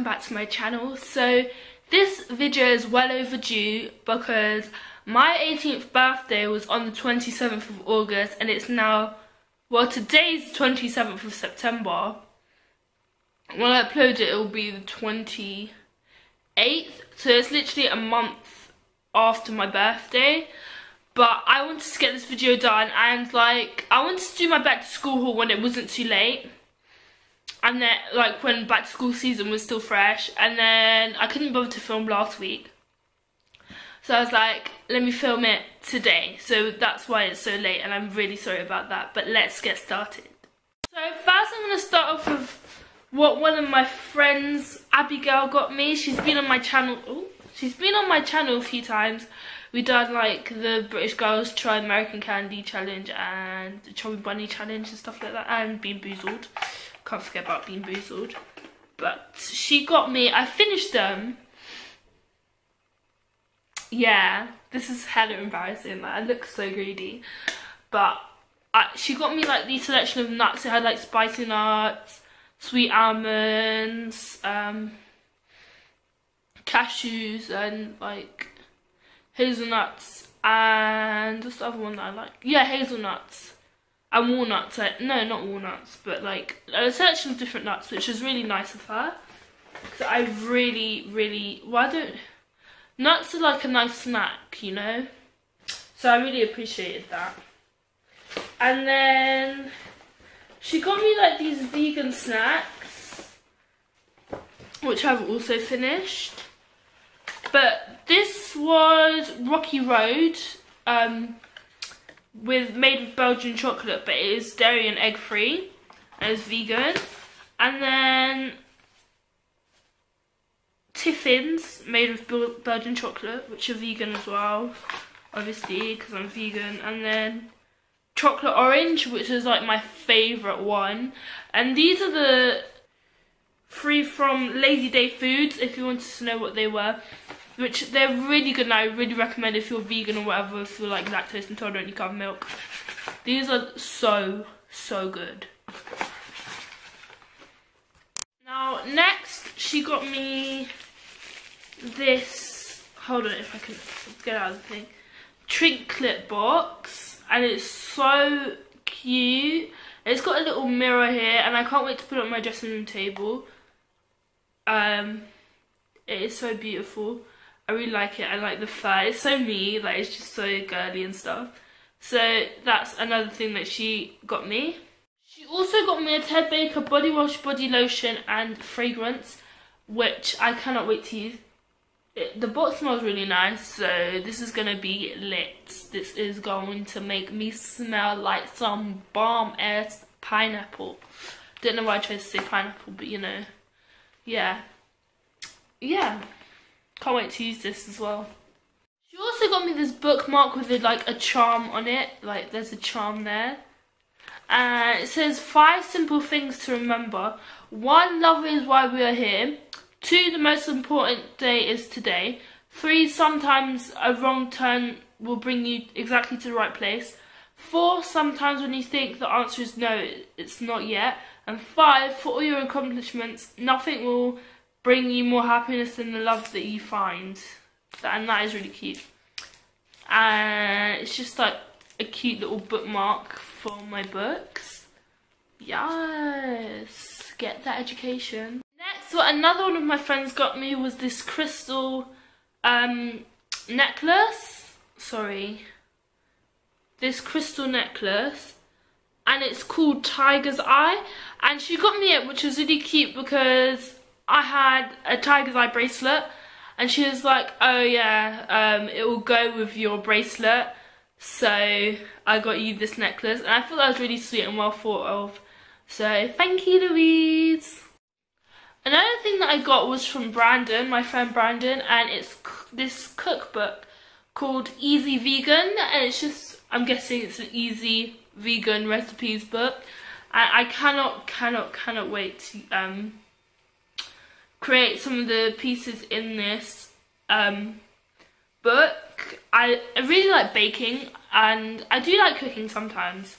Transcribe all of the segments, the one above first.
welcome back to my channel. So this video is well overdue because my 18th birthday was on the 27th of August and it's now, well today's 27th of September. When I upload it, it will be the 28th. So it's literally a month after my birthday. But I wanted to get this video done and like, I wanted to do my back to school haul when it wasn't too late and then like when back to school season was still fresh and then I couldn't bother to film last week. So I was like let me film it today. So that's why it's so late and I'm really sorry about that but let's get started. So first I'm going to start off with what one of my friends Abigail got me. She's been on my channel oh she's been on my channel a few times. We done like the British Girls Try American Candy Challenge and the Chubby Bunny Challenge and stuff like that and BeanBoozled can't forget about BeanBoozled. But she got me, I finished them. Yeah, this is hella embarrassing. Like, I look so greedy. But I, she got me like the selection of nuts. It had like spicy nuts, sweet almonds, um, cashews, and like hazelnuts. And what's the other one that I like? Yeah, hazelnuts and walnuts. No, not walnuts, but like a selection of different nuts, which is really nice of her. Because I really, really, well, I don't, nuts are like a nice snack, you know? So I really appreciated that. And then she got me like these vegan snacks, which I've also finished. But this was Rocky Road. Um, with made with Belgian chocolate, but it is dairy and egg free and it's vegan. And then Tiffins made with Belgian chocolate, which are vegan as well, obviously because I'm vegan. And then chocolate orange, which is like my favourite one. And these are the free from Lazy Day Foods, if you wanted to know what they were which they're really good and I really recommend if you're vegan or whatever, if you're like lactose intolerant, you can't have milk. These are so, so good. Now, next, she got me this, hold on if I can get out of the thing, trinket box, and it's so cute. It's got a little mirror here, and I can't wait to put it on my dressing room table. Um, it is so beautiful. I really like it. I like the fur. It's so me, like it's just so girly and stuff. So that's another thing that she got me. She also got me a Ted Baker body wash, body lotion and fragrance, which I cannot wait to use. It, the box smells really nice, so this is going to be lit. This is going to make me smell like some bomb-ass pineapple. Don't know why I chose to say pineapple, but you know, yeah. Yeah. Can't wait to use this as well. She also got me this bookmark with a, like a charm on it. Like there's a charm there. And it says five simple things to remember. One, love is why we are here. Two, the most important day is today. Three, sometimes a wrong turn will bring you exactly to the right place. Four, sometimes when you think the answer is no, it's not yet. And five, for all your accomplishments, nothing will bring you more happiness than the love that you find. And that is really cute. And it's just like a cute little bookmark for my books. Yes, get that education. Next, what another one of my friends got me was this crystal um, necklace. Sorry. This crystal necklace. And it's called Tiger's Eye. And she got me it, which was really cute because I had a tiger's eye bracelet and she was like, oh yeah, um, it will go with your bracelet. So I got you this necklace and I thought that was really sweet and well thought of. So thank you Louise. Another thing that I got was from Brandon, my friend Brandon, and it's this cookbook called Easy Vegan and it's just, I'm guessing it's an easy vegan recipes book. I, I cannot, cannot, cannot wait to um, create some of the pieces in this um, book. I, I really like baking and I do like cooking sometimes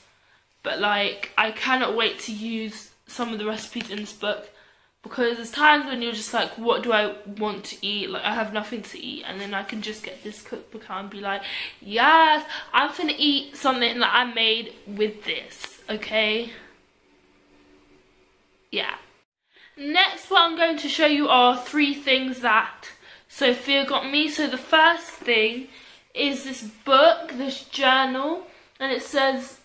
but like I cannot wait to use some of the recipes in this book because there's times when you're just like what do I want to eat? Like I have nothing to eat and then I can just get this cookbook out and be like yes I'm gonna eat something that I made with this okay? Yeah next what I'm going to show you are three things that Sophia got me. So the first thing is this book this journal and it says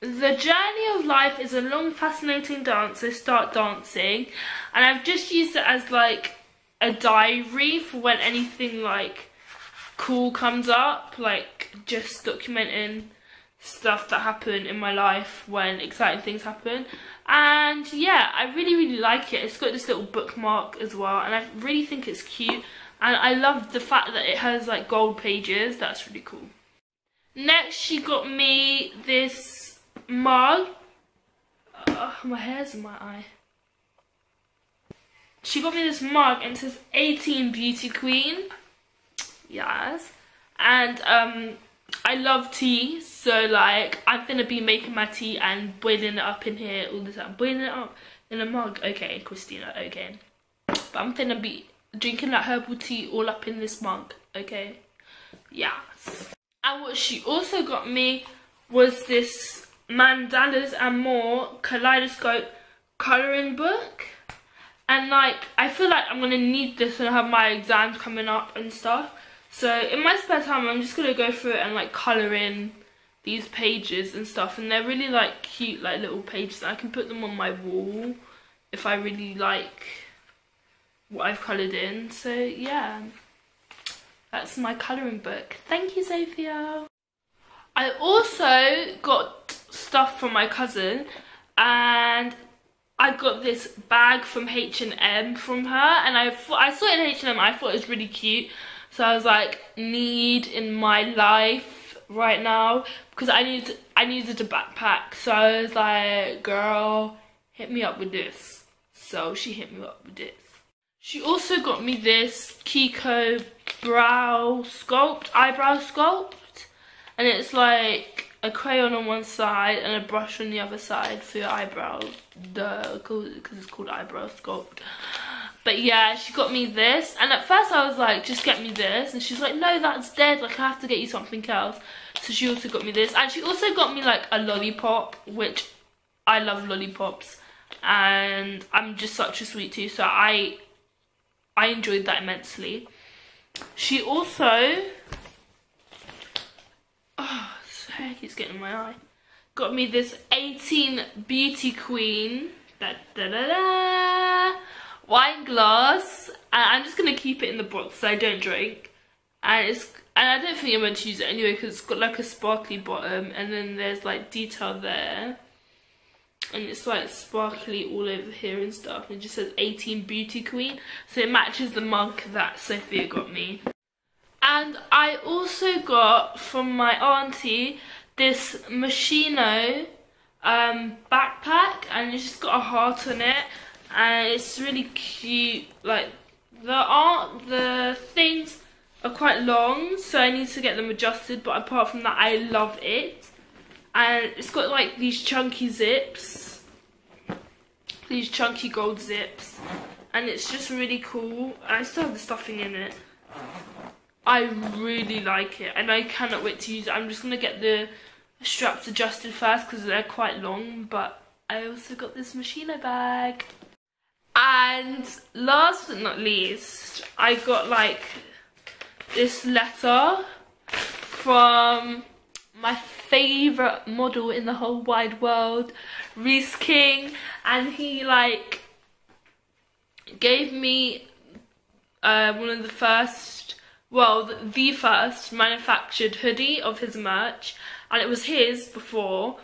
the journey of life is a long fascinating dance so start dancing. And I've just used it as like a diary for when anything like cool comes up like just documenting stuff that happen in my life when exciting things happen and yeah I really really like it it's got this little bookmark as well and I really think it's cute and I love the fact that it has like gold pages that's really cool next she got me this mug. My hair's in my eye. She got me this mug and it says 18 Beauty Queen. Yes. And um, I love tea. So like I'm gonna be making my tea and boiling it up in here all the time. Boiling it up in a mug. Okay, Christina, okay. But I'm gonna be drinking that herbal tea all up in this mug. Okay. Yes. And what she also got me was this mandalas and more kaleidoscope colouring book and like I feel like I'm gonna need this when I have my exams coming up and stuff so in my spare time I'm just gonna go through it and like colour in these pages and stuff and they're really like cute like little pages I can put them on my wall if I really like what I've coloured in. So yeah that's my colouring book. Thank you Sophia. I also got stuff from my cousin and I got this bag from H&M from her and I I saw it in H&M I thought it was really cute so I was like need in my life right now because I need I needed a backpack. So I was like girl hit me up with this. So she hit me up with this. She also got me this Kiko brow sculpt eyebrow sculpt. And it's like a crayon on one side and a brush on the other side for your eyebrows because it's called eyebrow sculpt but yeah she got me this. And at first I was like just get me this. And she's like no that's dead. Like I have to get you something else. So she also got me this. And she also got me like a lollipop which I love lollipops. And I'm just such a sweet tooth so I I enjoyed that immensely. She also oh hair keeps getting in my eye. Got me this 18 Beauty Queen. Da, da, da, da, wine glass. And I'm just going to keep it in the box so I don't drink. And it's and I don't think I'm going to use it anyway because it's got like a sparkly bottom and then there's like detail there. And it's like sparkly all over here and stuff. And it just says 18 Beauty Queen. So it matches the mug that Sophia got me. And I also got from my auntie this Moschino um, backpack and it's just got a heart on it and it's really cute. Like the art, the things are quite long so I need to get them adjusted but apart from that I love it. And it's got like these chunky zips, these chunky gold zips and it's just really cool. I still have the stuffing in it. I really like it and I cannot wait to use it. I'm just going to get the straps adjusted first because they're quite long but I also got this Moschino bag. And last but not least, I got like this letter from my favourite model in the whole wide world, Reese King, and he like gave me uh, one of the first well, the, the first manufactured hoodie of his merch, and it was his before,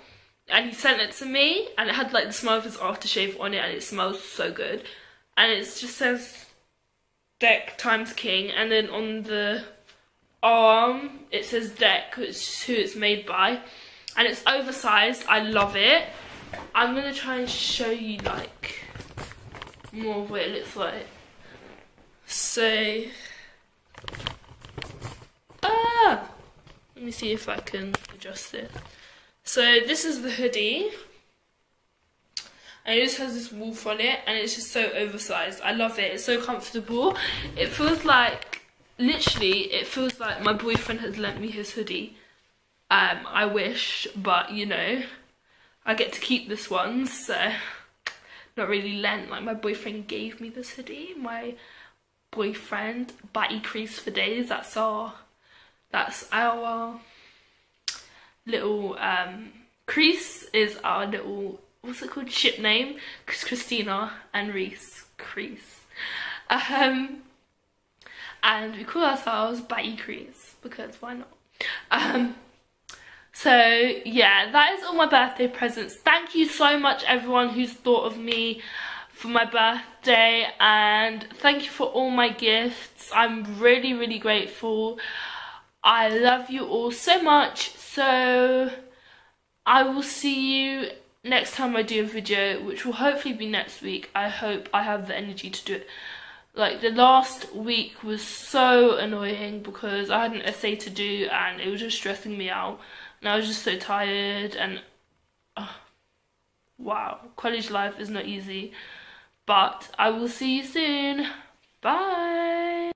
and he sent it to me, and it had like the smell of his aftershave on it, and it smells so good, and it just says Deck times King, and then on the arm it says Deck, which is who it's made by, and it's oversized. I love it. I'm gonna try and show you like more of what it looks like. So Ah! Let me see if I can adjust it. So this is the hoodie. and it just has this wolf on it and it's just so oversized. I love it. It's so comfortable. It feels like literally it feels like my boyfriend has lent me his hoodie. Um, I wish, but you know, I get to keep this one, so not really lent. Like my boyfriend gave me this hoodie. My boyfriend, Batty Crease for days. That's our, that's our little um, crease is our little what's it called? Ship name? Because Christina and Reese crease um, and we call ourselves Batty Crease because why not? Um, so yeah that is all my birthday presents. Thank you so much everyone who's thought of me for my birthday and thank you for all my gifts. I'm really really grateful. I love you all so much so I will see you next time I do a video which will hopefully be next week. I hope I have the energy to do it. Like the last week was so annoying because I had an essay to do and it was just stressing me out. And I was just so tired and uh, wow. College life is not easy. But I will see you soon. Bye